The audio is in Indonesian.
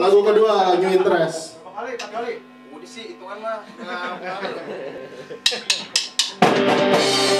lagu kedua New Interest. Berapa kali? Empat kali? Udah sih, hitungan mah.